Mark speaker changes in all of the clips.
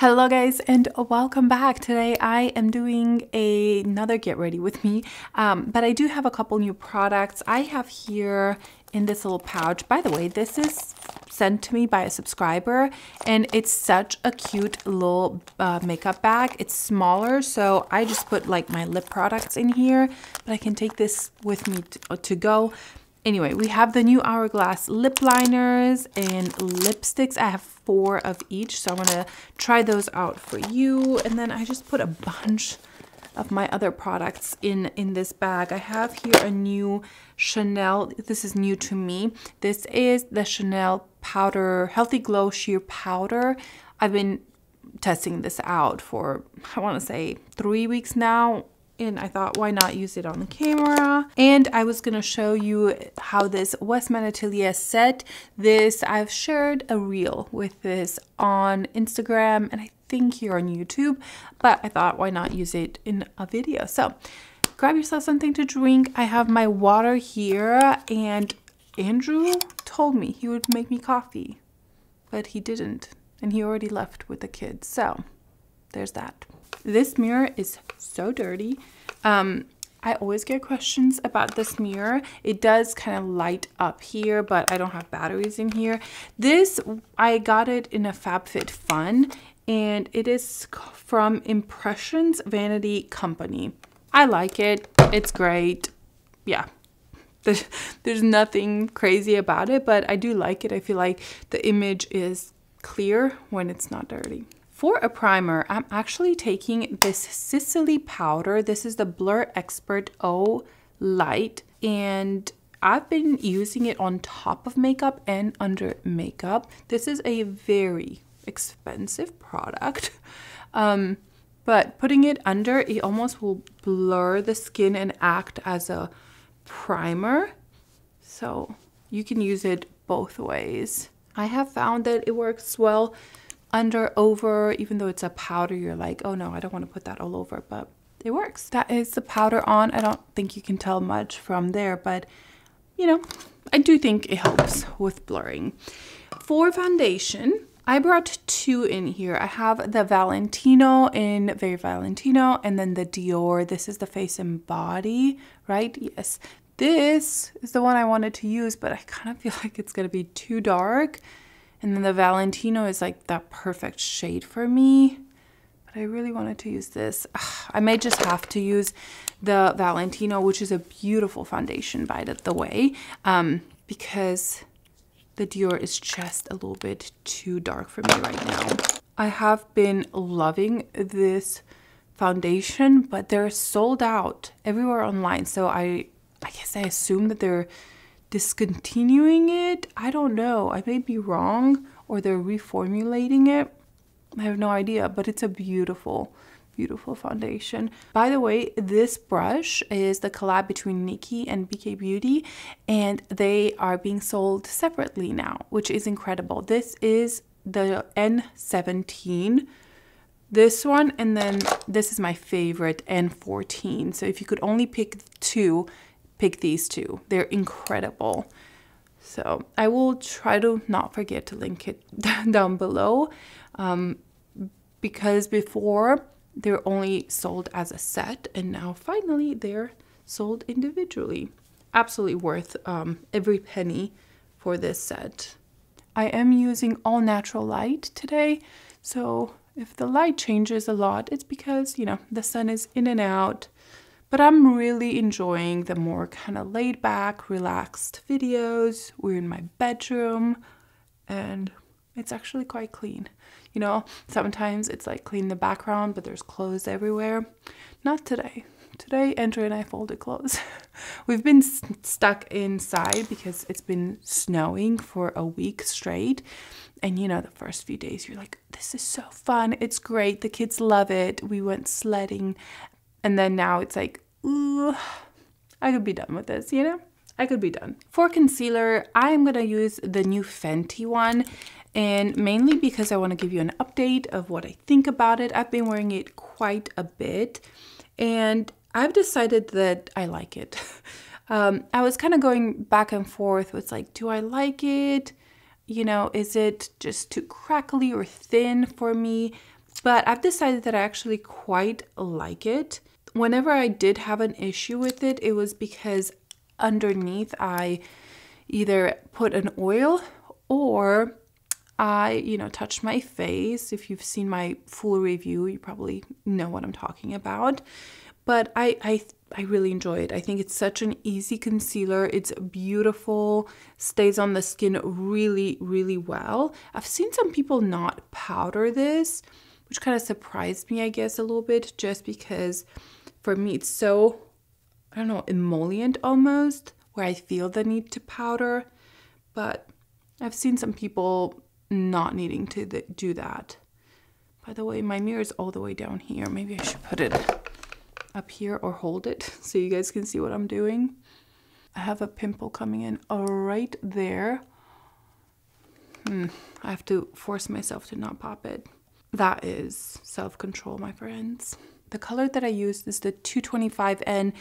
Speaker 1: Hello guys and welcome back. Today I am doing a, another get ready with me, um, but I do have a couple new products. I have here in this little pouch. By the way, this is sent to me by a subscriber and it's such a cute little uh, makeup bag. It's smaller so I just put like my lip products in here, but I can take this with me to, to go. Anyway, we have the new Hourglass lip liners and lipsticks. I have four of each, so I'm gonna try those out for you. And then I just put a bunch of my other products in in this bag. I have here a new Chanel. This is new to me. This is the Chanel powder, Healthy Glow Sheer Powder. I've been testing this out for, I wanna say three weeks now and I thought why not use it on the camera? And I was gonna show you how this Westman Atelier set this. I've shared a reel with this on Instagram and I think here on YouTube but I thought why not use it in a video? So grab yourself something to drink. I have my water here and Andrew told me he would make me coffee but he didn't and he already left with the kids. So there's that. This mirror is so dirty. Um, I always get questions about this mirror. It does kind of light up here, but I don't have batteries in here. This, I got it in a FabFitFun, and it is from Impressions Vanity Company. I like it. It's great. Yeah. There's nothing crazy about it, but I do like it. I feel like the image is clear when it's not dirty. For a primer, I'm actually taking this Sisley powder. This is the Blur Expert O Light and I've been using it on top of makeup and under makeup. This is a very expensive product. Um, but putting it under, it almost will blur the skin and act as a primer. So you can use it both ways. I have found that it works well under, over, even though it's a powder, you're like, oh no, I don't want to put that all over, but it works. That is the powder on. I don't think you can tell much from there, but you know, I do think it helps with blurring. For foundation, I brought two in here. I have the Valentino in Very Valentino and then the Dior. This is the face and body, right? Yes. This is the one I wanted to use, but I kind of feel like it's going to be too dark. And then the Valentino is like that perfect shade for me. But I really wanted to use this. I may just have to use the Valentino, which is a beautiful foundation by the way, um, because the Dior is just a little bit too dark for me right now. I have been loving this foundation, but they're sold out everywhere online. So I, I guess I assume that they're discontinuing it. I don't know. I may be wrong or they're reformulating it. I have no idea, but it's a beautiful, beautiful foundation. By the way, this brush is the collab between Nikkie and BK Beauty, and they are being sold separately now, which is incredible. This is the N17 this one and then this is my favorite N14 so if you could only pick two pick these two. They're incredible. So I will try to not forget to link it down below um, because before they're only sold as a set and now finally they're sold individually. Absolutely worth um, every penny for this set. I am using all natural light today, so if the light changes a lot, it's because, you know, the sun is in and out but I'm really enjoying the more kind of laid back, relaxed videos. We're in my bedroom and it's actually quite clean. You know, sometimes it's like clean the background, but there's clothes everywhere. Not today. Today, Andrew and I folded clothes. We've been stuck inside because it's been snowing for a week straight. And you know, the first few days, you're like, this is so fun. It's great. The kids love it. We went sledding and then now it's like, I could be done with this, you know? I could be done. For concealer, I'm gonna use the new Fenty one and mainly because I wanna give you an update of what I think about it. I've been wearing it quite a bit and I've decided that I like it. um, I was kind of going back and forth with like, do I like it? You know, is it just too crackly or thin for me? but I've decided that I actually quite like it. Whenever I did have an issue with it, it was because underneath I either put an oil or I, you know, touched my face. If you've seen my full review, you probably know what I'm talking about. But I, I, I really enjoy it. I think it's such an easy concealer. It's beautiful, stays on the skin really, really well. I've seen some people not powder this, which kind of surprised me, I guess, a little bit, just because for me it's so, I don't know, emollient almost, where I feel the need to powder. But I've seen some people not needing to do that. By the way, my mirror is all the way down here. Maybe I should put it up here or hold it so you guys can see what I'm doing. I have a pimple coming in right there. Hmm, I have to force myself to not pop it. That is self-control, my friends. The color that I used is the 225N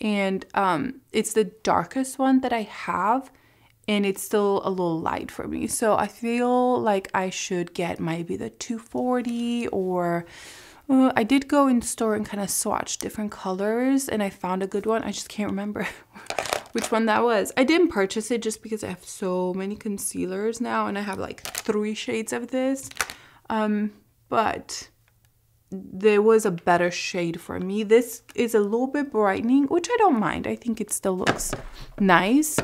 Speaker 1: and um, it's the darkest one that I have and it's still a little light for me. So I feel like I should get maybe the 240 or uh, I did go in store and kind of swatch different colors and I found a good one. I just can't remember which one that was. I didn't purchase it just because I have so many concealers now and I have like three shades of this. Um, but there was a better shade for me. This is a little bit brightening, which I don't mind. I think it still looks nice.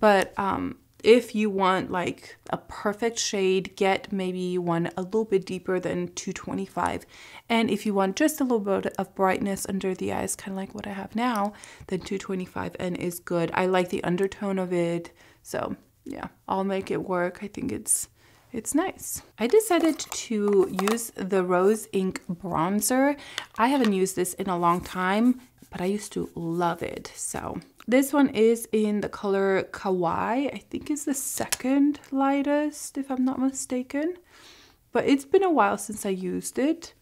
Speaker 1: But um, if you want like a perfect shade, get maybe one a little bit deeper than 225. And if you want just a little bit of brightness under the eyes, kind of like what I have now, then 225N is good. I like the undertone of it. So yeah, I'll make it work. I think it's it's nice. I decided to use the Rose Inc bronzer. I haven't used this in a long time, but I used to love it. So this one is in the color Kauai. I think it's the second lightest, if I'm not mistaken. But it's been a while since I used it.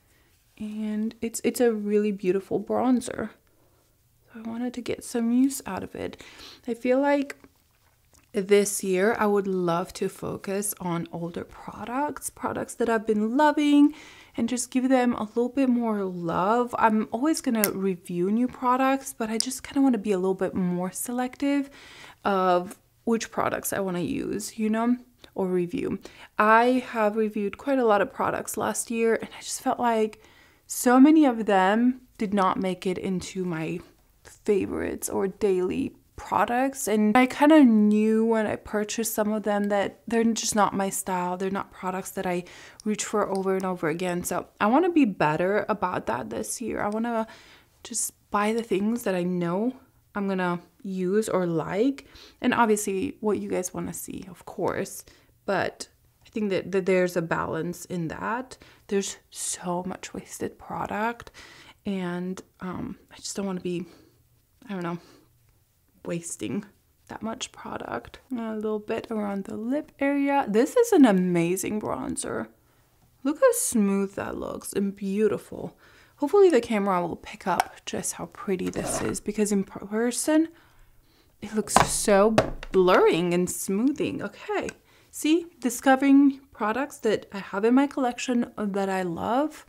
Speaker 1: And it's, it's a really beautiful bronzer. So I wanted to get some use out of it. I feel like this year I would love to focus on older products, products that I've been loving and just give them a little bit more love. I'm always going to review new products, but I just kind of want to be a little bit more selective of which products I want to use, you know, or review. I have reviewed quite a lot of products last year, and I just felt like so many of them did not make it into my favorites or daily products and I kind of knew when I purchased some of them that they're just not my style. They're not products that I reach for over and over again. So I want to be better about that this year. I want to just buy the things that I know I'm going to use or like. And obviously what you guys want to see, of course. But I think that, that there's a balance in that. There's so much wasted product and um, I just don't want to be, I don't know, wasting that much product. A little bit around the lip area. This is an amazing bronzer. Look how smooth that looks and beautiful. Hopefully the camera will pick up just how pretty this is because in person, it looks so blurring and smoothing. Okay, see, discovering products that I have in my collection that I love.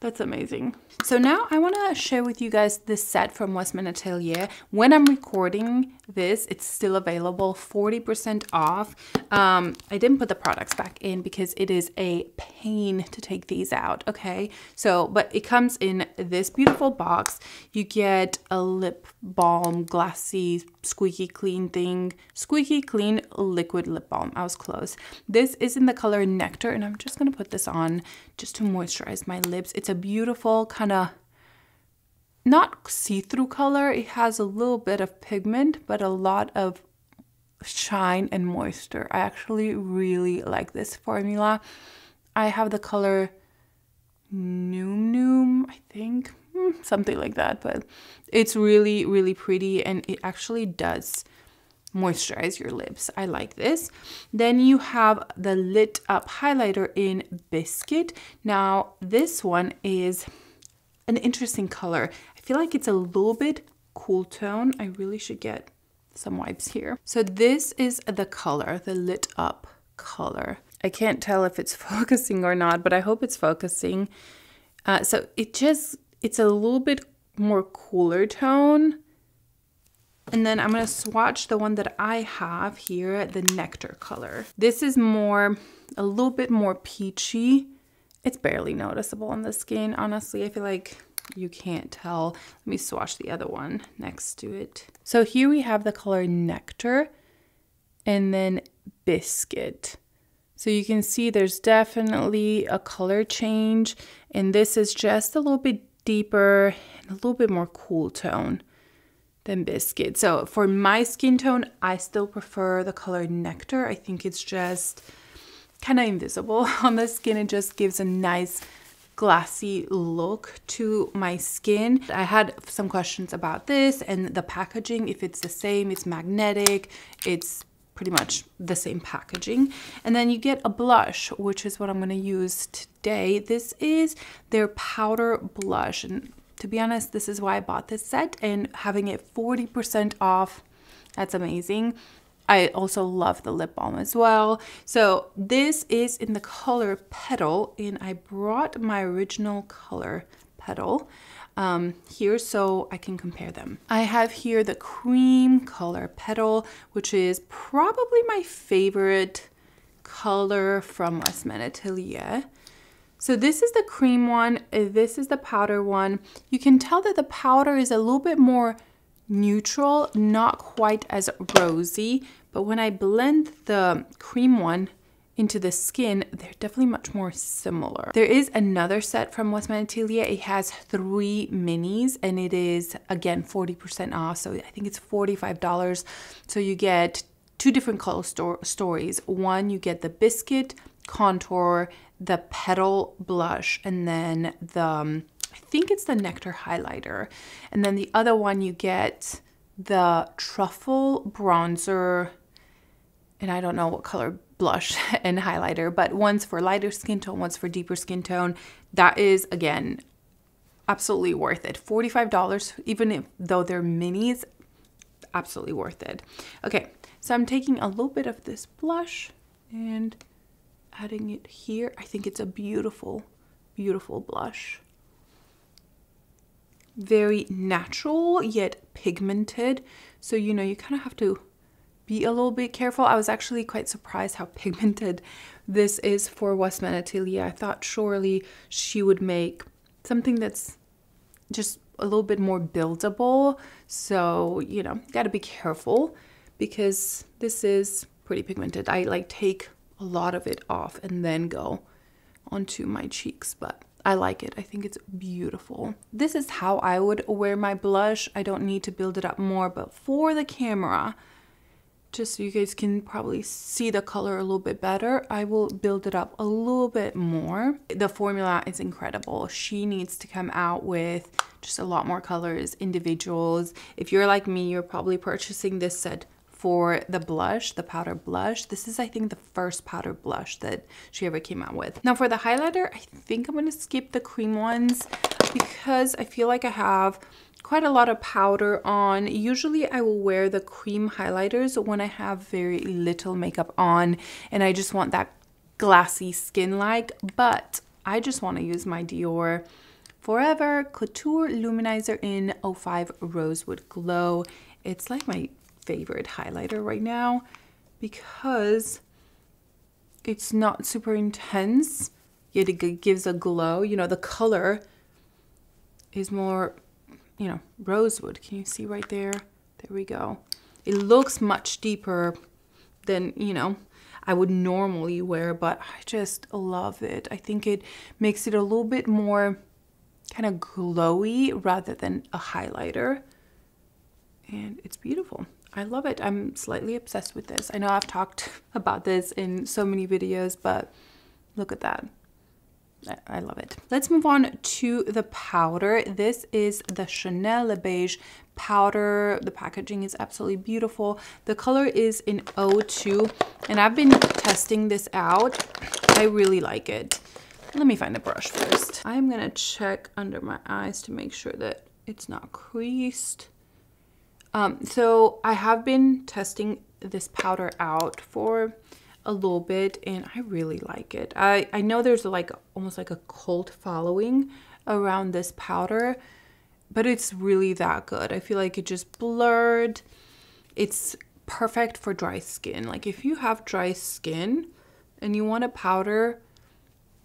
Speaker 1: That's amazing. So now I want to share with you guys this set from Westman Atelier. When I'm recording this, it's still available, 40% off. Um, I didn't put the products back in because it is a pain to take these out, okay? So, but it comes in this beautiful box. You get a lip balm, glassy, squeaky clean thing. Squeaky clean liquid lip balm. I was close. This is in the color Nectar, and I'm just going to put this on just to moisturize my lips. It's a beautiful kind kind of not see-through color. It has a little bit of pigment, but a lot of shine and moisture. I actually really like this formula. I have the color Noom Noom, I think, hmm, something like that, but it's really, really pretty and it actually does moisturize your lips. I like this. Then you have the Lit Up Highlighter in Biscuit. Now, this one is an interesting color. I feel like it's a little bit cool tone. I really should get some wipes here. So this is the color, the lit up color. I can't tell if it's focusing or not, but I hope it's focusing. Uh, so it just, it's a little bit more cooler tone. And then I'm to swatch the one that I have here, the Nectar color. This is more, a little bit more peachy. It's barely noticeable on the skin, honestly. I feel like you can't tell. Let me swatch the other one next to it. So here we have the color Nectar and then Biscuit. So you can see there's definitely a color change and this is just a little bit deeper and a little bit more cool tone than Biscuit. So for my skin tone, I still prefer the color Nectar. I think it's just kind of invisible on the skin. It just gives a nice glassy look to my skin. I had some questions about this and the packaging, if it's the same, it's magnetic, it's pretty much the same packaging. And then you get a blush, which is what I'm going to use today. This is their powder blush. And to be honest, this is why I bought this set and having it 40% off, that's amazing. I also love the lip balm as well. So this is in the color Petal and I brought my original color Petal um, here so I can compare them. I have here the cream color petal, which is probably my favorite color from Westman Atelier. So this is the cream one, this is the powder one. You can tell that the powder is a little bit more neutral, not quite as rosy, but when I blend the cream one, into the skin, they're definitely much more similar. There is another set from Westman Atelier. It has three minis and it is, again, 40% off. So I think it's $45. So you get two different color sto stories. One, you get the biscuit contour, the petal blush, and then the, um, I think it's the nectar highlighter. And then the other one, you get the truffle bronzer, and I don't know what color blush and highlighter, but one's for lighter skin tone, one's for deeper skin tone. That is, again, absolutely worth it. $45, even if, though they're minis, absolutely worth it. Okay, so I'm taking a little bit of this blush and adding it here. I think it's a beautiful, beautiful blush. Very natural, yet pigmented. So, you know, you kind of have to be a little bit careful. I was actually quite surprised how pigmented this is for Westman Atelier. I thought surely she would make something that's just a little bit more buildable. So, you know, got to be careful because this is pretty pigmented. I like take a lot of it off and then go onto my cheeks, but I like it. I think it's beautiful. This is how I would wear my blush. I don't need to build it up more, but for the camera, just so you guys can probably see the color a little bit better, I will build it up a little bit more. The formula is incredible. She needs to come out with just a lot more colors, individuals. If you're like me, you're probably purchasing this set for the blush, the powder blush. This is, I think, the first powder blush that she ever came out with. Now for the highlighter, I think I'm gonna skip the cream ones because I feel like I have quite a lot of powder on. Usually I will wear the cream highlighters when I have very little makeup on and I just want that glassy skin like, but I just want to use my Dior Forever Couture Luminizer in 05 Rosewood Glow. It's like my favorite highlighter right now because it's not super intense, yet it gives a glow. You know, the color is more you know, rosewood. Can you see right there? There we go. It looks much deeper than, you know, I would normally wear, but I just love it. I think it makes it a little bit more kind of glowy rather than a highlighter. And it's beautiful. I love it. I'm slightly obsessed with this. I know I've talked about this in so many videos, but look at that. I love it. Let's move on to the powder. This is the Chanel Les Beiges powder. The packaging is absolutely beautiful. The color is in 02 and I've been testing this out. I really like it. Let me find the brush first. I'm gonna check under my eyes to make sure that it's not creased. Um, so I have been testing this powder out for a little bit and I really like it. I, I know there's like almost like a cult following around this powder, but it's really that good. I feel like it just blurred. It's perfect for dry skin. Like if you have dry skin and you want a powder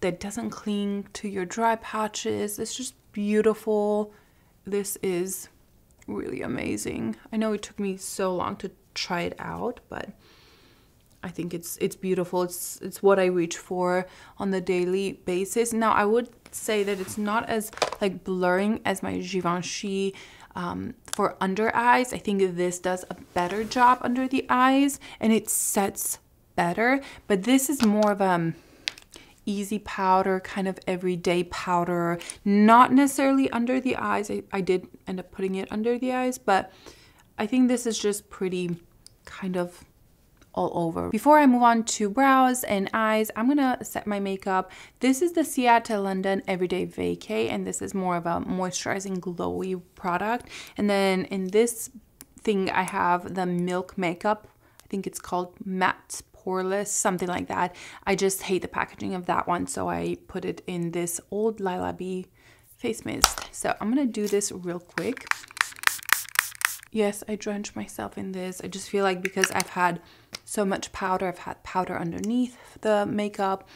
Speaker 1: that doesn't cling to your dry patches, it's just beautiful. This is really amazing. I know it took me so long to try it out, but I think it's it's beautiful. It's it's what I reach for on the daily basis. Now I would say that it's not as like blurring as my Givenchy um, for under eyes. I think this does a better job under the eyes and it sets better. But this is more of a um, easy powder, kind of everyday powder, not necessarily under the eyes. I, I did end up putting it under the eyes, but I think this is just pretty kind of all over. Before I move on to brows and eyes, I'm gonna set my makeup. This is the Ciate London Everyday Vacay, and this is more of a moisturizing, glowy product. And then in this thing, I have the Milk Makeup. I think it's called Matte Poreless, something like that. I just hate the packaging of that one, so I put it in this old Lilah B face mist. So I'm gonna do this real quick. Yes, I drench myself in this. I just feel like because I've had so much powder, I've had powder underneath the makeup,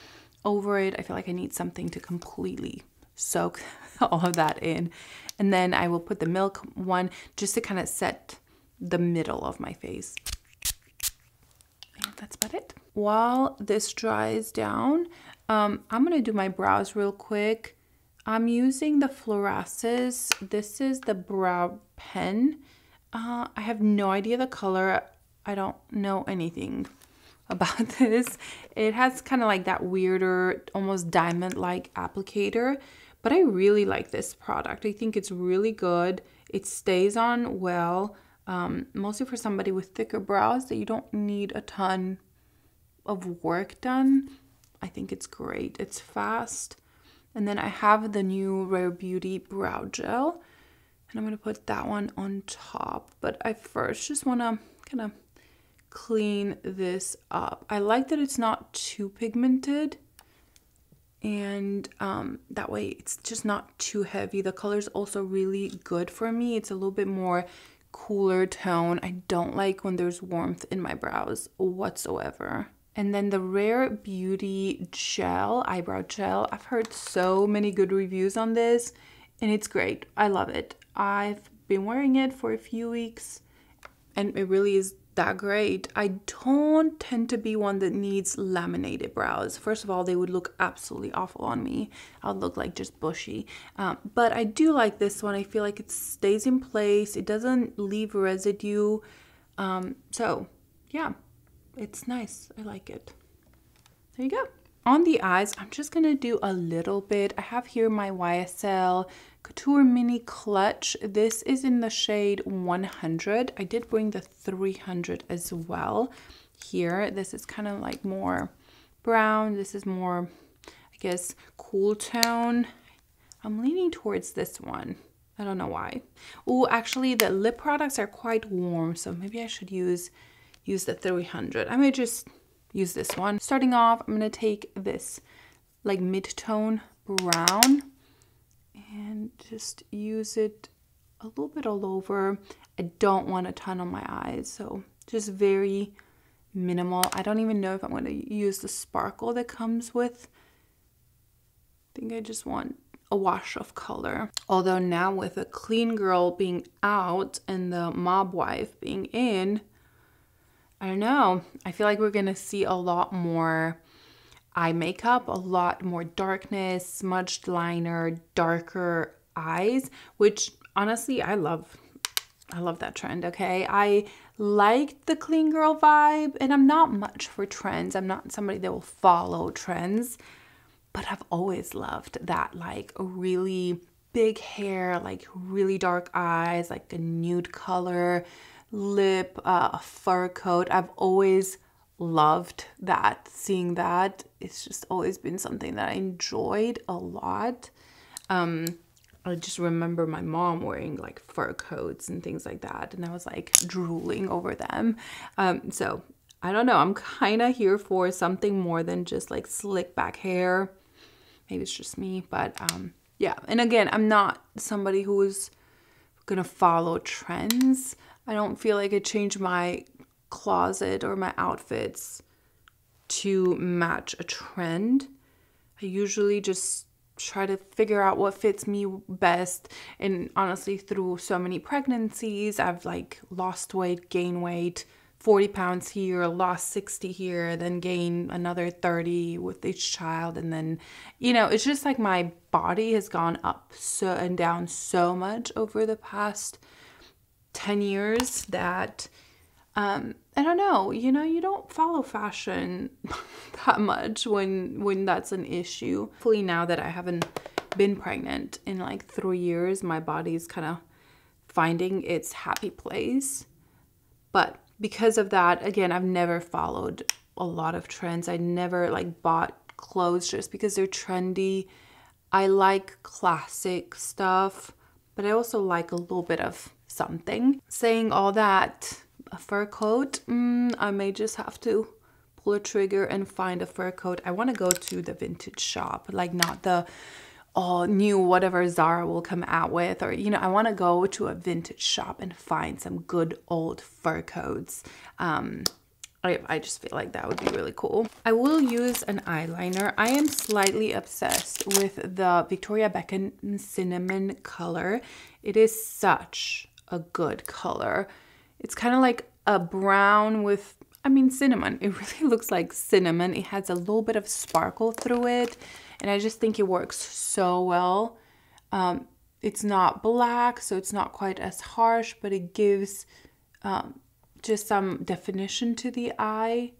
Speaker 1: over it, I feel like I need something to completely soak all of that in. And then I will put the milk one just to kind of set the middle of my face. That's about it. While this dries down, um, I'm going to do my brows real quick. I'm using the Florasis. This is the brow pen. Uh, I have no idea the color. I don't know anything about this. It has kind of like that weirder, almost diamond-like applicator, but I really like this product. I think it's really good. It stays on well, um, mostly for somebody with thicker brows that you don't need a ton of work done. I think it's great. It's fast. And then I have the new Rare Beauty Brow Gel. And I'm going to put that one on top. But I first just want to kind of clean this up. I like that it's not too pigmented. And um, that way it's just not too heavy. The color is also really good for me. It's a little bit more cooler tone. I don't like when there's warmth in my brows whatsoever. And then the Rare Beauty Gel, Eyebrow Gel. I've heard so many good reviews on this and it's great. I love it. I've been wearing it for a few weeks and it really is that great. I don't tend to be one that needs laminated brows. First of all, they would look absolutely awful on me. I would look like just bushy. Um, but I do like this one. I feel like it stays in place. It doesn't leave residue. Um, so yeah, it's nice. I like it. There you go. On the eyes, I'm just to do a little bit. I have here my YSL Couture Mini Clutch. This is in the shade 100. I did bring the 300 as well here. This is kind of like more brown. This is more, I guess, cool tone. I'm leaning towards this one. I don't know why. Oh, actually, the lip products are quite warm, so maybe I should use use the 300. I may just use this one. Starting off, I'm going to take this like mid-tone brown and just use it a little bit all over. I don't want a ton on my eyes, so just very minimal. I don't even know if I'm to use the sparkle that comes with. I think I just want a wash of color. Although now with a clean girl being out and the mob wife being in, I don't know. I feel like we're going to see a lot more eye makeup, a lot more darkness, smudged liner, darker eyes, which honestly, I love. I love that trend, okay? I like the clean girl vibe, and I'm not much for trends. I'm not somebody that will follow trends, but I've always loved that, like, really big hair, like really dark eyes, like a nude color, lip, uh, a fur coat. I've always loved that, seeing that. It's just always been something that I enjoyed a lot. Um, I just remember my mom wearing like fur coats and things like that, and I was like drooling over them. Um, so I don't know. I'm kind of here for something more than just like slick back hair. Maybe it's just me, but um, yeah. And again, I'm not somebody who is gonna follow trends. I don't feel like I change my closet or my outfits to match a trend. I usually just try to figure out what fits me best. And honestly, through so many pregnancies, I've like lost weight, gained weight, 40 pounds here, lost 60 here, then gain another 30 with each child. And then, you know, it's just like my body has gone up so and down so much over the past 10 years that um, I don't know, you know, you don't follow fashion that much when when that's an issue. Hopefully now that I haven't been pregnant in like three years, my body's kind of finding its happy place. But because of that, again, I've never followed a lot of trends. I never like bought clothes just because they're trendy. I like classic stuff, but I also like a little bit of something. Saying all that, a fur coat, mm, I may just have to pull a trigger and find a fur coat. I want to go to the vintage shop, like not the all new whatever Zara will come out with or you know I want to go to a vintage shop and find some good old fur coats um I, I just feel like that would be really cool. I will use an eyeliner. I am slightly obsessed with the Victoria Beckham cinnamon color. It is such a good color. It's kind of like a brown with, I mean, cinnamon. It really looks like cinnamon. It has a little bit of sparkle through it. And I just think it works so well. Um, it's not black, so it's not quite as harsh, but it gives um, just some definition to the eye.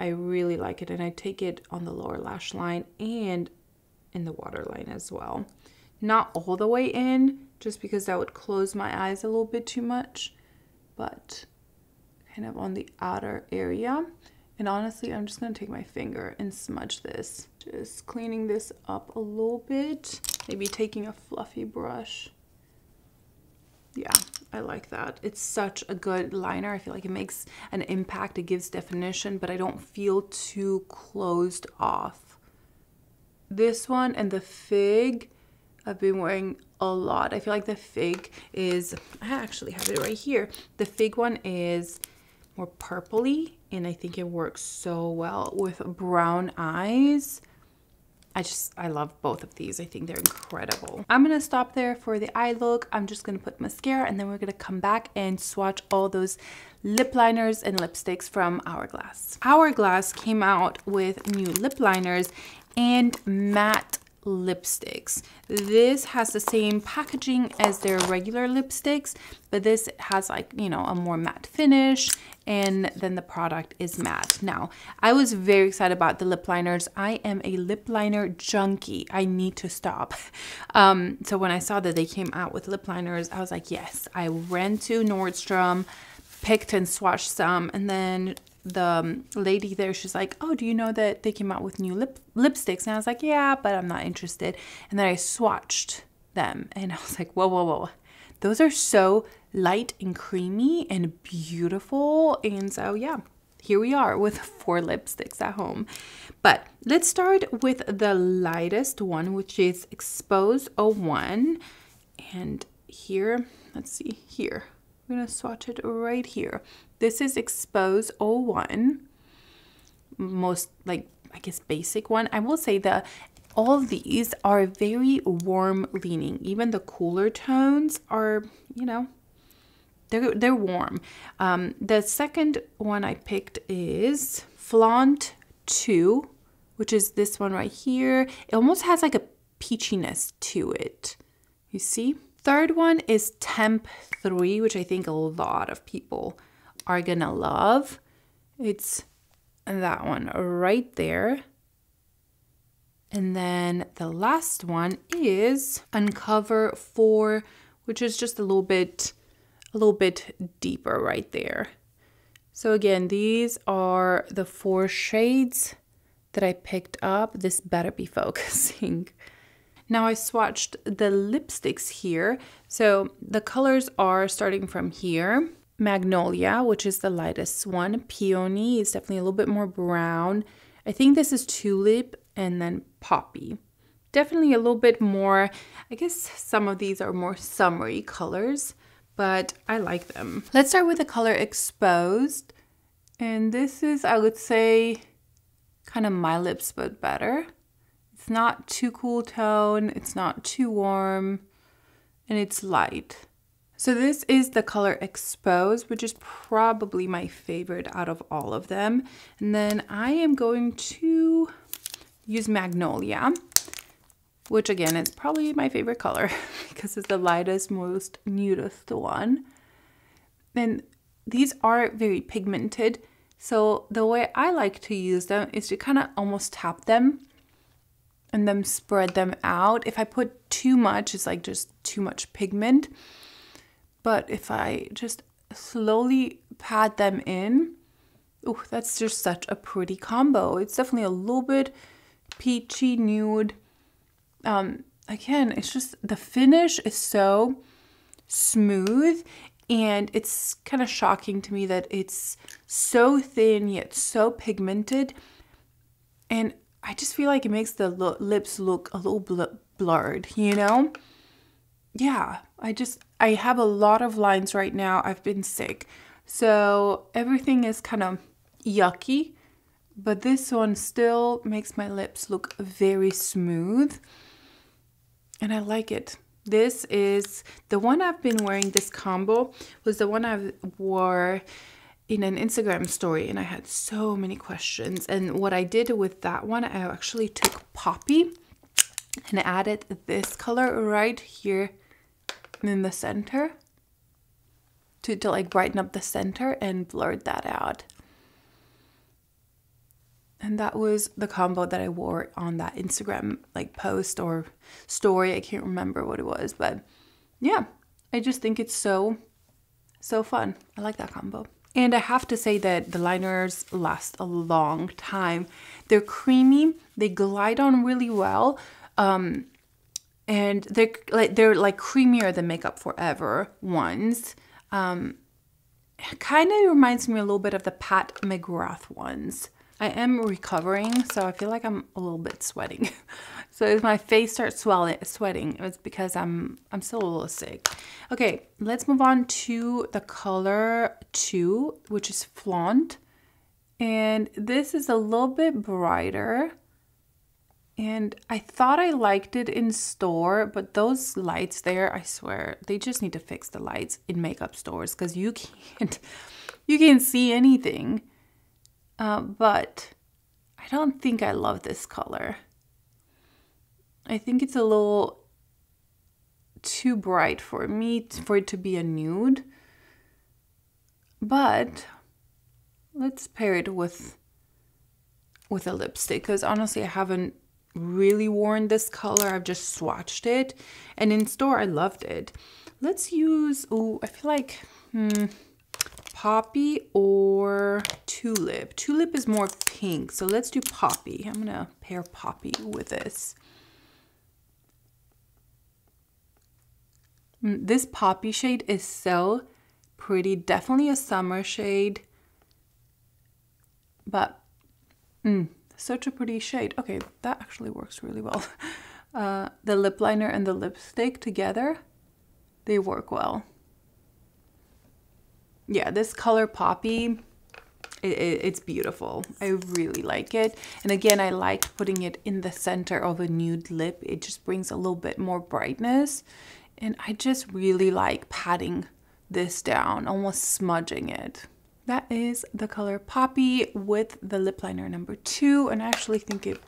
Speaker 1: I really like it, and I take it on the lower lash line and in the waterline as well. Not all the way in, just because that would close my eyes a little bit too much, but kind of on the outer area. And honestly, I'm just gonna take my finger and smudge this. Just cleaning this up a little bit. Maybe taking a fluffy brush. Yeah, I like that. It's such a good liner. I feel like it makes an impact. It gives definition, but I don't feel too closed off. This one and the Fig, I've been wearing a lot. I feel like the Fig is, I actually have it right here. The Fig one is more purpley and I think it works so well with brown eyes. I just, I love both of these. I think they're incredible. I'm gonna stop there for the eye look. I'm just gonna put mascara and then we're gonna come back and swatch all those lip liners and lipsticks from Hourglass. Hourglass came out with new lip liners and matte lipsticks. This has the same packaging as their regular lipsticks, but this has like, you know, a more matte finish and then the product is matte. Now, I was very excited about the lip liners. I am a lip liner junkie. I need to stop. Um, so when I saw that they came out with lip liners, I was like, yes. I ran to Nordstrom, picked and swatched some, and then the um, lady there, she's like, oh, do you know that they came out with new lip lipsticks? And I was like, yeah, but I'm not interested. And then I swatched them and I was like, whoa, whoa, whoa. Those are so light and creamy and beautiful. And so, yeah, here we are with four lipsticks at home. But let's start with the lightest one, which is Expose 01. And here, let's see, here. I'm gonna swatch it right here. This is Expose 01, most like, I guess, basic one. I will say that all these are very warm leaning. Even the cooler tones are, you know, they're, they're warm. Um, the second one I picked is Flaunt 2, which is this one right here. It almost has like a peachiness to it. You see? Third one is Tempt 3, which I think a lot of people are gonna love. It's that one right there. And then the last one is Uncover 4, which is just a little bit a little bit deeper right there. So again, these are the four shades that I picked up. This better be focusing. Now I swatched the lipsticks here. So the colors are starting from here Magnolia, which is the lightest one. Peony is definitely a little bit more brown. I think this is Tulip and then Poppy. Definitely a little bit more, I guess some of these are more summery colors, but I like them. Let's start with the color Exposed. And this is, I would say, kind of my lips, but better. It's not too cool tone, it's not too warm, and it's light. So this is the color Exposed, which is probably my favorite out of all of them. And then I am going to use Magnolia, which again is probably my favorite color because it's the lightest, most nudist one. And these are very pigmented. So the way I like to use them is to kind of almost tap them and then spread them out. If I put too much, it's like just too much pigment. But if I just slowly pat them in, oh, that's just such a pretty combo. It's definitely a little bit peachy nude. Um, again, it's just the finish is so smooth and it's kind of shocking to me that it's so thin yet so pigmented. And I just feel like it makes the lo lips look a little bl blurred, you know? Yeah, I just, I have a lot of lines right now. I've been sick. So everything is kind of yucky, but this one still makes my lips look very smooth. And I like it. This is the one I've been wearing this combo was the one I wore in an Instagram story and I had so many questions. And what I did with that one, I actually took Poppy and added this color right here in the center to, to like brighten up the center and blurred that out. And that was the combo that I wore on that Instagram like post or story. I can't remember what it was, but yeah, I just think it's so, so fun. I like that combo. And I have to say that the liners last a long time. They're creamy, they glide on really well. Um, and they're like they're like creamier than Makeup Forever ones. Um, kind of reminds me a little bit of the Pat McGrath ones. I am recovering, so I feel like I'm a little bit sweating. so if my face starts swelling, sweating, it's because I'm I'm still a little sick. Okay, let's move on to the color two, which is Flaunt. And this is a little bit brighter. And I thought I liked it in store, but those lights there, I swear, they just need to fix the lights in makeup stores because you can't, you can't see anything. Uh, but I don't think I love this color. I think it's a little too bright for me, for it to be a nude. But let's pair it with with a lipstick because honestly I haven't really worn this color. I've just swatched it. And in store, I loved it. Let's use, oh, I feel like, hmm, Poppy or Tulip. Tulip is more pink, so let's do Poppy. I'm gonna pair Poppy with this. This Poppy shade is so pretty. Definitely a summer shade. But, mm, such a pretty shade. Okay, that actually works really well. Uh, the lip liner and the lipstick together, they work well. Yeah, this color Poppy, it, it, it's beautiful. I really like it. And again, I like putting it in the center of a nude lip. It just brings a little bit more brightness. And I just really like patting this down, almost smudging it. That is the color Poppy with the lip liner number two. And I actually think it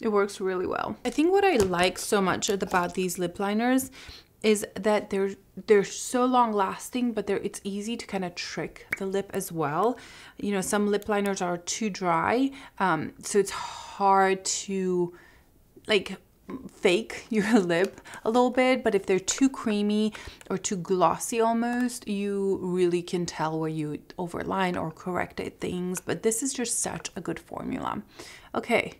Speaker 1: it works really well. I think what I like so much about these lip liners is that they're they're so long lasting but they're it's easy to kind of trick the lip as well you know some lip liners are too dry um, so it's hard to like fake your lip a little bit but if they're too creamy or too glossy almost you really can tell where you overline or corrected things but this is just such a good formula okay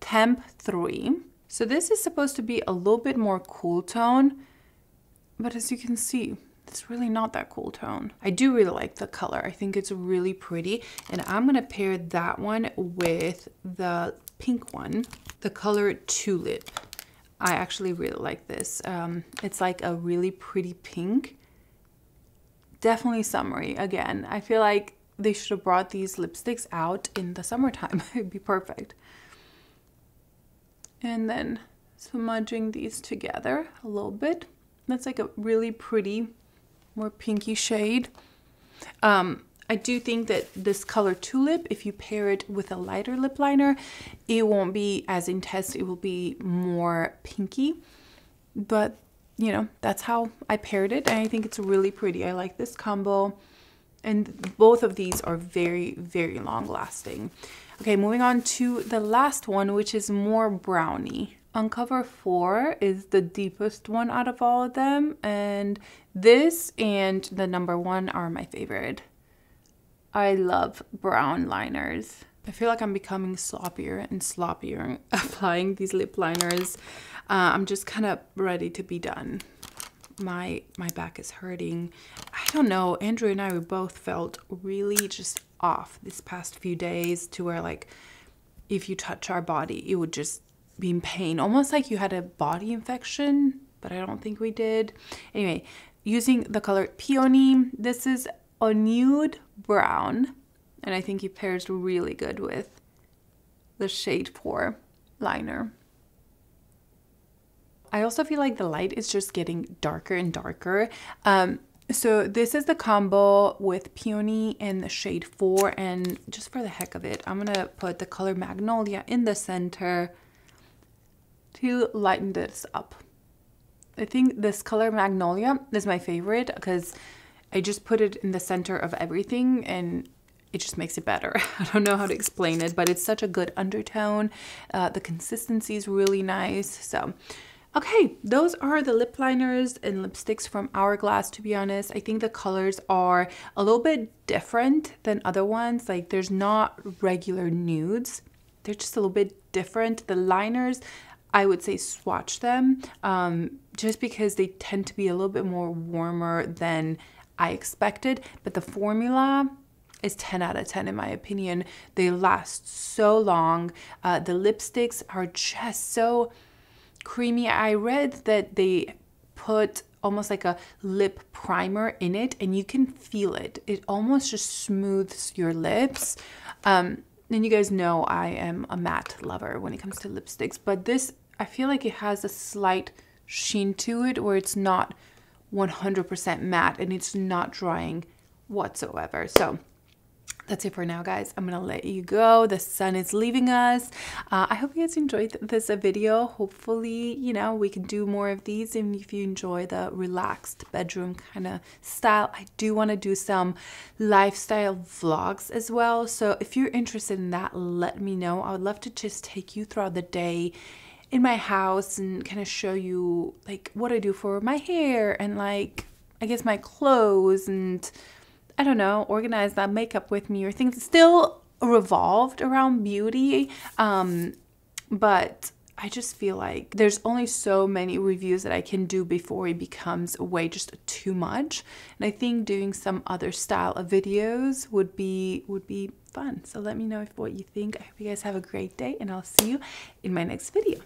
Speaker 1: tempt 3 so this is supposed to be a little bit more cool tone but as you can see it's really not that cool tone. I do really like the color. I think it's really pretty. And I'm gonna pair that one with the pink one, the color Tulip. I actually really like this. Um, it's like a really pretty pink. Definitely summery again. I feel like they should have brought these lipsticks out in the summertime. It'd be perfect. And then smudging these together a little bit. That's like a really pretty more pinky shade. Um, I do think that this color Tulip, if you pair it with a lighter lip liner, it won't be as intense. It will be more pinky. But, you know, that's how I paired it. And I think it's really pretty. I like this combo. And both of these are very, very long lasting. Okay, moving on to the last one, which is more brownie. Uncover 4 is the deepest one out of all of them, and this and the number one are my favorite. I love brown liners. I feel like I'm becoming sloppier and sloppier applying these lip liners. Uh, I'm just kind of ready to be done. My my back is hurting. I don't know. Andrew and I we both felt really just off this past few days to where like if you touch our body, it would just be in pain, almost like you had a body infection, but I don't think we did. Anyway, using the color Peony, this is a nude brown, and I think it pairs really good with the shade 4 liner. I also feel like the light is just getting darker and darker. Um, so this is the combo with Peony and the shade 4 and just for the heck of it, I'm going to put the color Magnolia in the center to lighten this up. I think this color Magnolia is my favorite because I just put it in the center of everything and it just makes it better. I don't know how to explain it, but it's such a good undertone. Uh, the consistency is really nice. So, okay, those are the lip liners and lipsticks from Hourglass, to be honest. I think the colors are a little bit different than other ones. Like, there's not regular nudes. They're just a little bit different. The liners I would say swatch them um, just because they tend to be a little bit more warmer than I expected. But the formula is 10 out of 10 in my opinion. They last so long. Uh, the lipsticks are just so creamy. I read that they put almost like a lip primer in it and you can feel it. It almost just smooths your lips. Um, and you guys know I am a matte lover when it comes to lipsticks, but this I feel like it has a slight sheen to it where it's not 100% matte. And it's not drying whatsoever. So that's it for now guys. I'm gonna let you go. The sun is leaving us. Uh, i hope you guys enjoyed this video. Hopefully you know we can do more of these. And if you enjoy the relaxed bedroom kind of style i do want to do some lifestyle vlogs as well. So if you're interested in that let me know. I would love to just take you throughout the day in my house and kind of show you like what I do for my hair and like I guess my clothes and I don't know, organize that makeup with me or things still revolved around beauty. Um, but I just feel like there's only so many reviews that I can do before it becomes way just too much. And I think doing some other style of videos would be would be fun. So let me know if what you think. I hope you guys have a great day and I'll see you in my next video.